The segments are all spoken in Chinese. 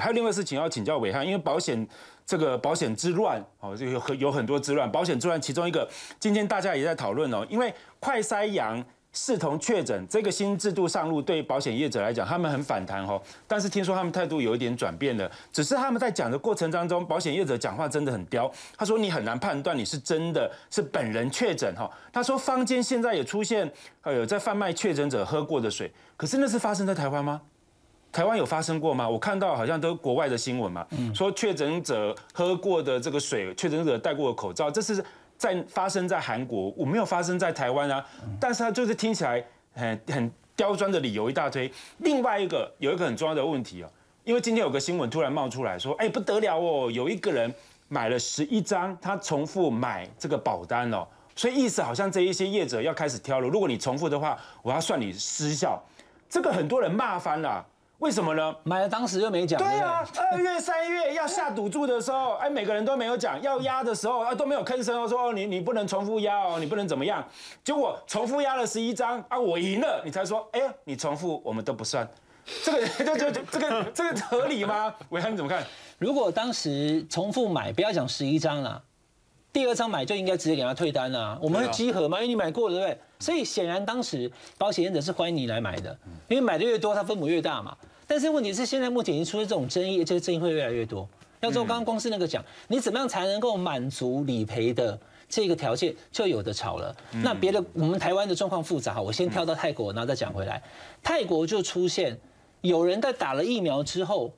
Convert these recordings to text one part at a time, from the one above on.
还有另外事情要请教伟汉，因为保险这个保险之乱哦，就有很有很多之乱，保险之乱其中一个，今天大家也在讨论哦，因为快筛阳。视同确诊，这个新制度上路，对保险业者来讲，他们很反弹哦。但是听说他们态度有一点转变了，只是他们在讲的过程当中，保险业者讲话真的很刁。他说你很难判断你是真的是本人确诊哈。他说坊间现在也出现呃有在贩卖确诊者喝过的水，可是那是发生在台湾吗？台湾有发生过吗？我看到好像都国外的新闻嘛，说确诊者喝过的这个水，确诊者戴过的口罩，这是。在发生在韩国，我没有发生在台湾啊，但是他就是听起来很很刁钻的理由一大堆。另外一个有一个很重要的问题哦，因为今天有个新闻突然冒出来说，哎不得了哦，有一个人买了十一张，他重复买这个保单哦，所以意思好像这一些业者要开始挑了，如果你重复的话，我要算你失效，这个很多人骂翻了。为什么呢？买了当时又没讲。对啊，二月三月 要下赌注的时候，哎，每个人都没有讲。要压的时候，啊，都没有吭声哦，说哦，你你不能重复压哦，你不能怎么样。结果重复压了十一张啊，我赢了，你才说，哎呀，你重复我们都不算。这个就就就这个这个合理吗？伟汉你怎么看？如果当时重复买，不要讲十一张了，第二张买就应该直接给他退单啊。我们会集合嘛，因为你买过了，对不对？所以显然当时保险业者是欢迎你来买的，因为买的越多，它分母越大嘛。但是问题是，现在目前已经出现这种争议，这个争议会越来越多。要做刚刚公司那个讲，你怎么样才能够满足理赔的这个条件，就有的吵了。那别的，我们台湾的状况复杂，我先跳到泰国，然后再讲回来。泰国就出现有人在打了疫苗之后，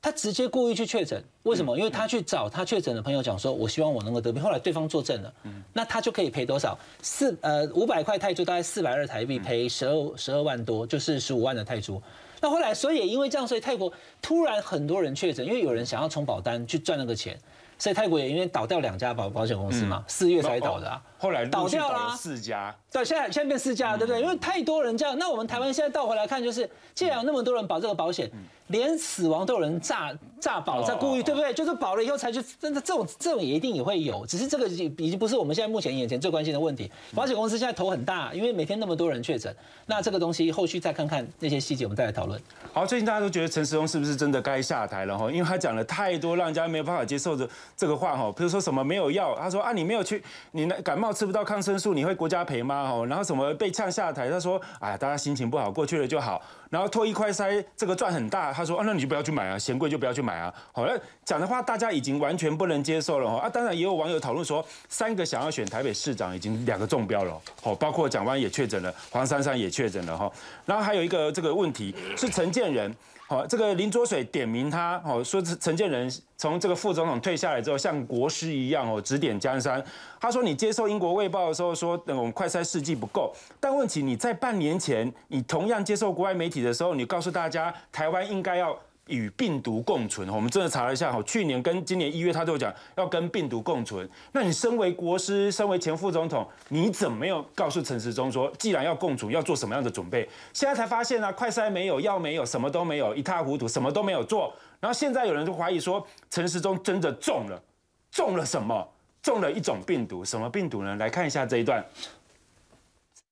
他直接故意去确诊，为什么？因为他去找他确诊的朋友讲说，我希望我能够得病。后来对方作证了，那他就可以赔多少？四呃五百块泰铢，大概四百二台币，赔十二十二万多，就是十五万的泰铢。那后来，所以也因为这样，所以泰国突然很多人确诊，因为有人想要冲保单去赚那个钱。所以泰国也因为倒掉两家保保险公司嘛，四月才倒的啊，后来倒掉了四家，对，现在现在变四家，对不对？因为太多人这样，那我们台湾现在倒回来看，就是既然有那么多人保这个保险，连死亡都有人诈诈保，在故意，对不对？就是保了以后才去，真的这种这种也一定也会有，只是这个已已经不是我们现在目前眼前最关心的问题。保险公司现在头很大，因为每天那么多人确诊，那这个东西后续再看看那些细节，我们再来讨论。好，最近大家都觉得陈时中是不是真的该下台了哈？因为他讲了太多让人家没有办法接受的。这个话哈，比如说什么没有药，他说啊，你没有去，你那感冒吃不到抗生素，你会国家赔吗？哦，然后什么被呛下台，他说，哎呀，大家心情不好，过去了就好。然后脱一块塞，这个赚很大，他说啊，那你就不要去买啊，嫌贵就不要去买啊。好了，讲的话大家已经完全不能接受了哦。啊，当然也有网友讨论说，三个想要选台北市长已经两个中标了，好，包括蒋万也确诊了，黄珊珊也确诊了哈。然后还有一个这个问题是陈建仁。好，这个林卓水点名他，哦，说陈建仁从这个副总统退下来之后，像国师一样哦，指点江山。他说你接受英国卫报的时候说，我们快筛试剂不够，但问题你在半年前，你同样接受国外媒体的时候，你告诉大家台湾应该要。与病毒共存，我们真的查了一下，哈，去年跟今年一月，他都讲要跟病毒共存。那你身为国师，身为前副总统，你怎么没有告诉陈时中说，既然要共存，要做什么样的准备？现在才发现啊，快筛没有，药没有，什么都没有，一塌糊涂，什么都没有做。然后现在有人就怀疑说，陈时中真的中了，中了什么？中了一种病毒，什么病毒呢？来看一下这一段。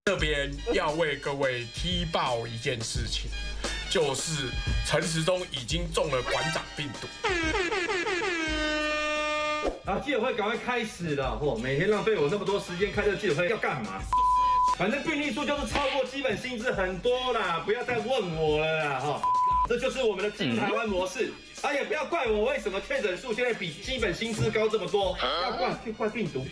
这边要为各位踢爆一件事情。就是陈时中已经中了馆长病毒。啊，记者会赶快开始了，嚯！每天浪费我那么多时间开这记者会要干嘛？反正病例数就是超过基本薪资很多啦，不要再问我了啦，哈！这就是我们的金台湾模式。哎呀，不要怪我，为什么确诊数现在比基本薪资高这么多？要怪就怪病毒，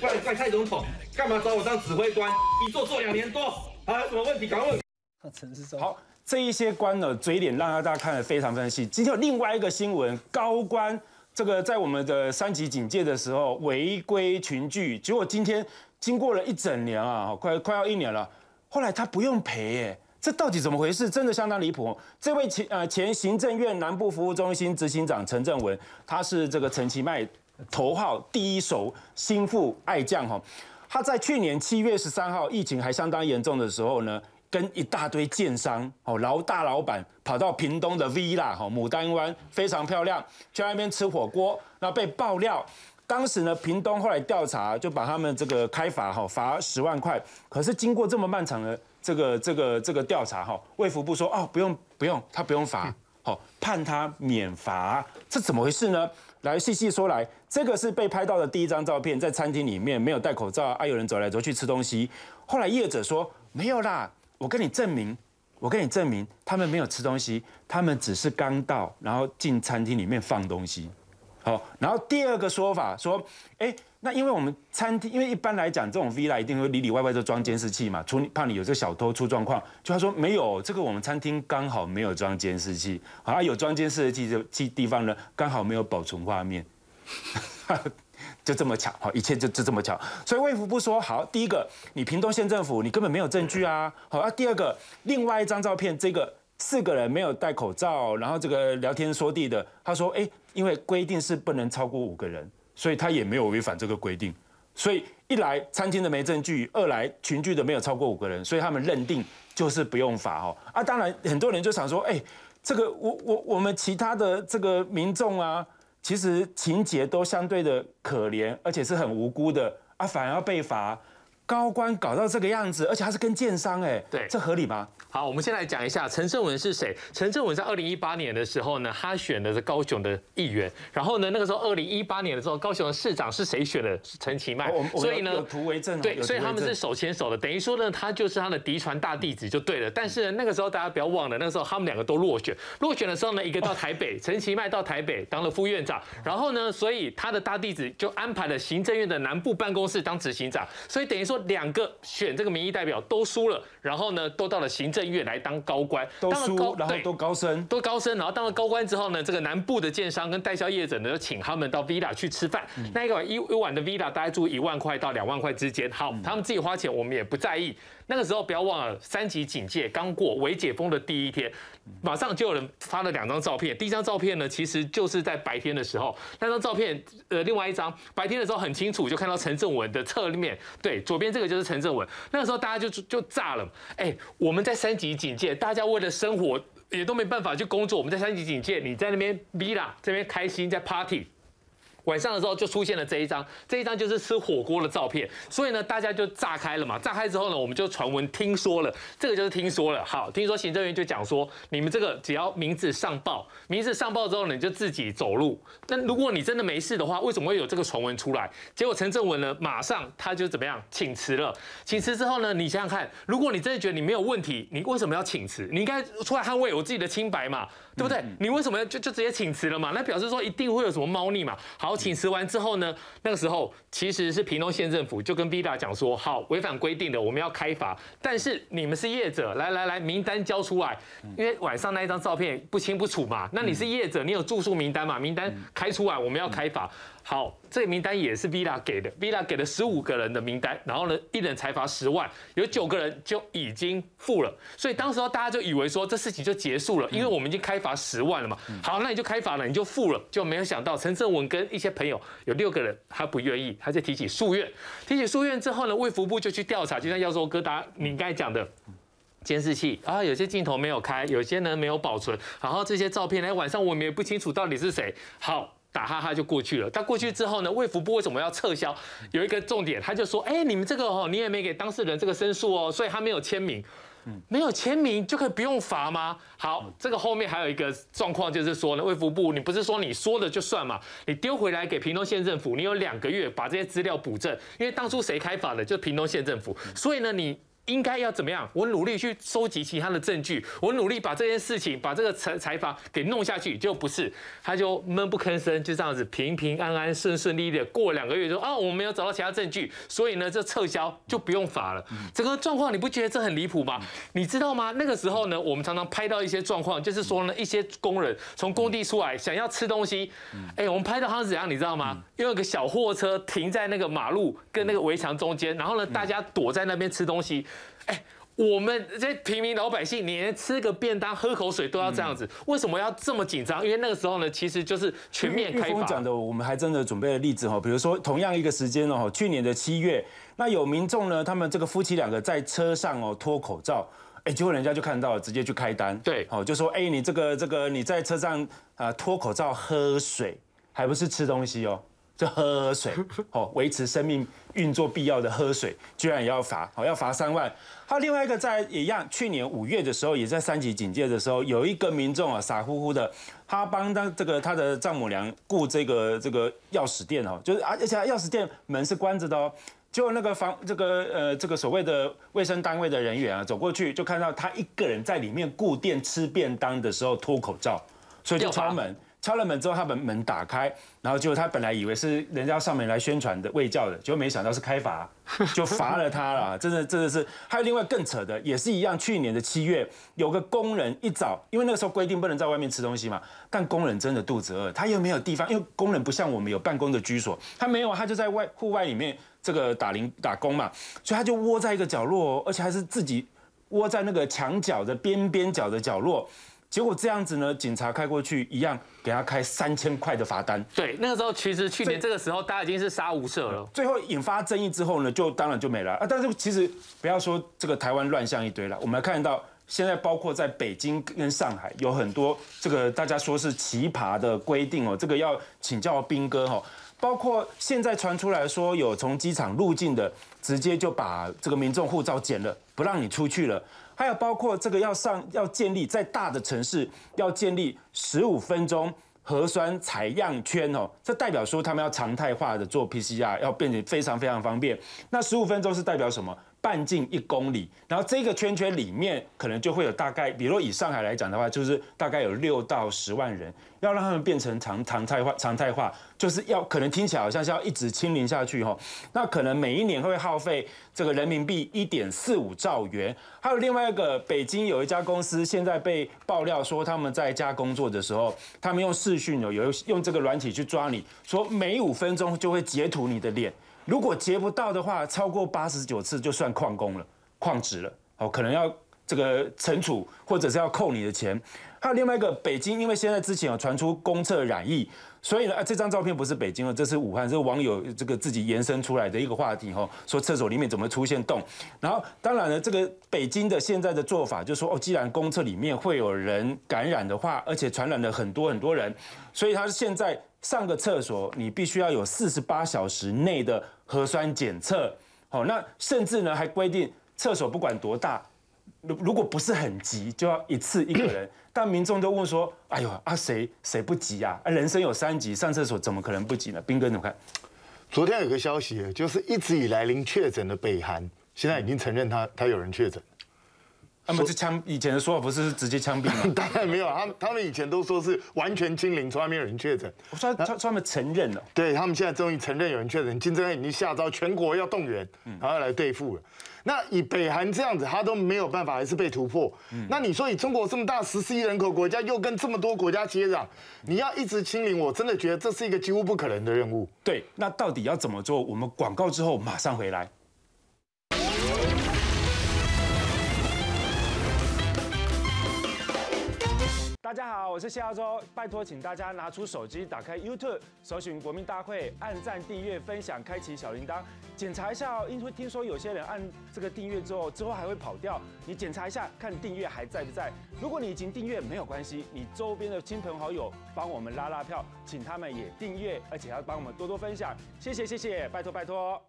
怪怪蔡总统，干嘛找我当指挥官？一做做两年多，啊，有什么问题？赶快问。陈时中好。这一些官呢，嘴脸让大家看得非常非常细。今天有另外一个新闻，高官这个在我们的三级警戒的时候违规群聚，结果今天经过了一整年啊，快快要一年了，后来他不用赔耶，这到底怎么回事？真的相当离谱。这位前呃前行政院南部服务中心执行长陈正文，他是这个陈其迈头号第一手心腹爱将哈，他在去年七月十三号疫情还相当严重的时候呢。跟一大堆建商哦，老大老板跑到屏东的 V 啦，哈，牡丹湾非常漂亮，去那边吃火锅，那被爆料，当时呢，屏东后来调查就把他们这个开罚哈，罚十万块。可是经过这么漫长的这个这个这个调查哈，卫福部说哦，不用不用，他不用罚，好判他免罚，这怎么回事呢？来细细说来，这个是被拍到的第一张照片，在餐厅里面没有戴口罩，啊，有人走来走去吃东西。后来业者说没有啦，我跟你证明，我跟你证明，他们没有吃东西，他们只是刚到，然后进餐厅里面放东西。好，然后第二个说法说，哎，那因为我们餐厅，因为一般来讲，这种 villa 一定会里里外外都装监视器嘛，除怕你有这个小偷出状况。就他说没有，这个我们餐厅刚好没有装监视器，好，有装监视器的地方呢，刚好没有保存画面，就这么巧，好，一切就就这么巧。所以卫福部说，好，第一个，你屏东县政府你根本没有证据啊，好，啊，第二个，另外一张照片，这个四个人没有戴口罩，然后这个聊天说地的，他说，哎。因为规定是不能超过五个人，所以他也没有违反这个规定。所以一来餐厅的没证据，二来群聚的没有超过五个人，所以他们认定就是不用罚哦。啊，当然很多人就想说，哎，这个我我我们其他的这个民众啊，其实情节都相对的可怜，而且是很无辜的啊，反而要被罚。高官搞到这个样子，而且他是跟建商，哎，对，这合理吗？好，我们先来讲一下陈胜文是谁。陈胜文在二零一八年的时候呢，他选的是高雄的议员。然后呢，那个时候二零一八年的时候，高雄的市长是谁选的？是陈其迈。所以呢，有图为证。对，所以他们是手牵手的，等于说呢，他就是他的嫡传大弟子就对了。但是呢那个时候大家不要忘了，那个时候他们两个都落选。落选的时候呢，一个到台北，陈其迈到台北当了副院长。然后呢，所以他的大弟子就安排了行政院的南部办公室当执行长。所以等于说两个选这个民意代表都输了，然后呢，都到了行政院来当高。官都输，然后都高升，都高升，然后当了高官之后呢，这个南部的建商跟代销业者呢，就请他们到 villa 去吃饭。那一个一一晚的 villa 大概住一万块到两万块之间。好，他们自己花钱，我们也不在意。那个时候不要忘了，三级警戒刚过，未解封的第一天，马上就有人发了两张照片。第一张照片呢，其实就是在白天的时候，那张照片，呃，另外一张白天的时候很清楚，就看到陈正文的侧面，对，左边这个就是陈正文。那个时候大家就就炸了，哎，我们在三级警戒，大家为了生活也都没办法去工作，我们在三级警戒，你在那边 villa 这边开心在 party。晚上的时候就出现了这一张，这一张就是吃火锅的照片，所以呢，大家就炸开了嘛。炸开之后呢，我们就传闻听说了，这个就是听说了。好，听说行政院就讲说，你们这个只要名字上报，名字上报之后呢，你就自己走路。那如果你真的没事的话，为什么会有这个传闻出来？结果陈正文呢，马上他就怎么样请辞了。请辞之后呢，你想想看，如果你真的觉得你没有问题，你为什么要请辞？你应该出来捍卫我自己的清白嘛，对不对？你为什么要就就直接请辞了嘛？那表示说一定会有什么猫腻嘛。好。请辞完之后呢，那个时候其实是屏东县政府就跟 Vita 讲说，好，违反规定的我们要开罚，但是你们是业者，来来来，名单交出来，因为晚上那一张照片不清不楚嘛，那你是业者，你有住宿名单嘛？名单开出来，我们要开罚。好，这个名单也是 Villa 给的，Villa 给了十五个人的名单，然后呢，一人才罚十万，有九个人就已经付了，所以当时候大家就以为说这事情就结束了，因为我们已经开罚十万了嘛。好，那你就开罚了，你就付了，就没有想到陈正文跟一些朋友有六个人他不愿意，他就提起诉愿，提起诉愿之后呢，卫福部就去调查，就像要说哥达你刚才讲的监视器啊，有些镜头没有开，有些呢没有保存，然后这些照片，哎，晚上我们也不清楚到底是谁。好。打哈哈就过去了。他过去之后呢，卫福部为什么要撤销？有一个重点，他就说：哎，你们这个哦，你也没给当事人这个申诉哦，所以他没有签名。没有签名就可以不用罚吗？好，这个后面还有一个状况，就是说呢，卫福部你不是说你说的就算嘛？你丢回来给屏东县政府，你有两个月把这些资料补正，因为当初谁开罚的，就屏东县政府，所以呢，你。应该要怎么样？我努力去收集其他的证据，我努力把这件事情、把这个采采访给弄下去，就不是，他就闷不吭声，就这样子平平安安、顺顺利利的过两个月，说啊，我没有找到其他证据，所以呢，这撤销就不用罚了。整个状况你不觉得这很离谱吗？你知道吗？那个时候呢，我们常常拍到一些状况，就是说呢，一些工人从工地出来想要吃东西，哎，我们拍到他是怎样，你知道吗？用一个小货车停在那个马路跟那个围墙中间，然后呢，大家躲在那边吃东西。哎，我们这平民老百姓，连吃个便当、喝口水都要这样子，为什么要这么紧张？因为那个时候呢，其实就是全面开放。讲的，我们还真的准备了例子哈，比如说同样一个时间哦，去年的七月，那有民众呢，他们这个夫妻两个在车上哦脱口罩，哎，结果人家就看到了，直接去开单。对，哦，就说哎，你这个这个你在车上啊脱口罩喝水，还不是吃东西哦。就喝喝水，哦，维持生命运作必要的喝水，居然也要罚，好要罚三万。还有另外一个在也一样，去年五月的时候，也在三级警戒的时候，有一个民众啊傻乎乎的，他帮他这个他的丈母娘雇这个这个钥匙店哦，就是而且钥匙店门是关着的哦。结果那个房这个呃这个所谓的卫生单位的人员啊走过去，就看到他一个人在里面顾店吃便当的时候脱口罩，所以就敲门。敲了门之后，他把门打开，然后就他本来以为是人家上门来宣传的、卫教的，结果没想到是开罚，就罚了他了。真的，真的是。还有另外更扯的，也是一样。去年的七月，有个工人一早，因为那个时候规定不能在外面吃东西嘛，但工人真的肚子饿，他又没有地方，因为工人不像我们有办公的居所，他没有，他就在外户外里面这个打零打工嘛，所以他就窝在一个角落，而且还是自己窝在那个墙角的边边角的角落。结果这样子呢，警察开过去一样给他开三千块的罚单。对，那个时候其实去年这个时候，大家已经是杀无赦了。最后引发争议之后呢，就当然就没了啊。但是其实不要说这个台湾乱象一堆了，我们看到现在包括在北京跟上海有很多这个大家说是奇葩的规定哦，这个要请教兵哥哈。包括现在传出来说有从机场入境的，直接就把这个民众护照剪了，不让你出去了。还有包括这个要上要建立在大的城市要建立十五分钟核酸采样圈哦，这代表说他们要常态化的做 PCR，要变得非常非常方便。那十五分钟是代表什么？半径一公里，然后这个圈圈里面可能就会有大概，比如以上海来讲的话，就是大概有六到十万人，要让他们变成常常态化，常态化就是要可能听起来好像是要一直清零下去哈，那可能每一年会耗费这个人民币一点四五兆元。还有另外一个，北京有一家公司现在被爆料说他们在家工作的时候，他们用视讯有有用这个软体去抓你，说每五分钟就会截图你的脸。如果截不到的话，超过八十九次就算旷工了，旷职了，哦，可能要这个惩处，或者是要扣你的钱。还有另外一个，北京，因为现在之前有传出公厕染疫，所以呢，啊，这张照片不是北京了，这是武汉，这是网友这个自己延伸出来的一个话题，哈，说厕所里面怎么出现洞。然后，当然了，这个北京的现在的做法就是说，哦，既然公厕里面会有人感染的话，而且传染了很多很多人，所以他现在上个厕所，你必须要有四十八小时内的。核酸检测，好，那甚至呢还规定厕所不管多大，如如果不是很急，就要一次一个人。但民众都问说：“哎呦啊，谁谁不急啊？啊，人生有三急，上厕所怎么可能不急呢？”兵哥怎么看？昨天有个消息，就是一直以来零确诊的北韩，现在已经承认他他有人确诊。他们是枪以前的说法不是直接枪毙吗？当然没有，他们他们以前都说是完全清零，从来没有人确诊。我说他他们承认了，对他们现在终于承认有人确诊，金正恩已经下诏全国要动员，然后来对付了。那以北韩这样子，他都没有办法，还是被突破。那你说以中国这么大十四亿人口国家，又跟这么多国家接壤，你要一直清零，我真的觉得这是一个几乎不可能的任务。对，那到底要怎么做？我们广告之后马上回来。大家好，我是谢耀洲，拜托请大家拿出手机，打开 YouTube，搜寻国民大会，按赞、订阅、分享，开启小铃铛，检查一下，因为听说有些人按这个订阅之后，之后还会跑掉，你检查一下，看订阅还在不在。如果你已经订阅，没有关系，你周边的亲朋好友帮我们拉拉票，请他们也订阅，而且要帮我们多多分享，谢谢谢谢，拜托拜托。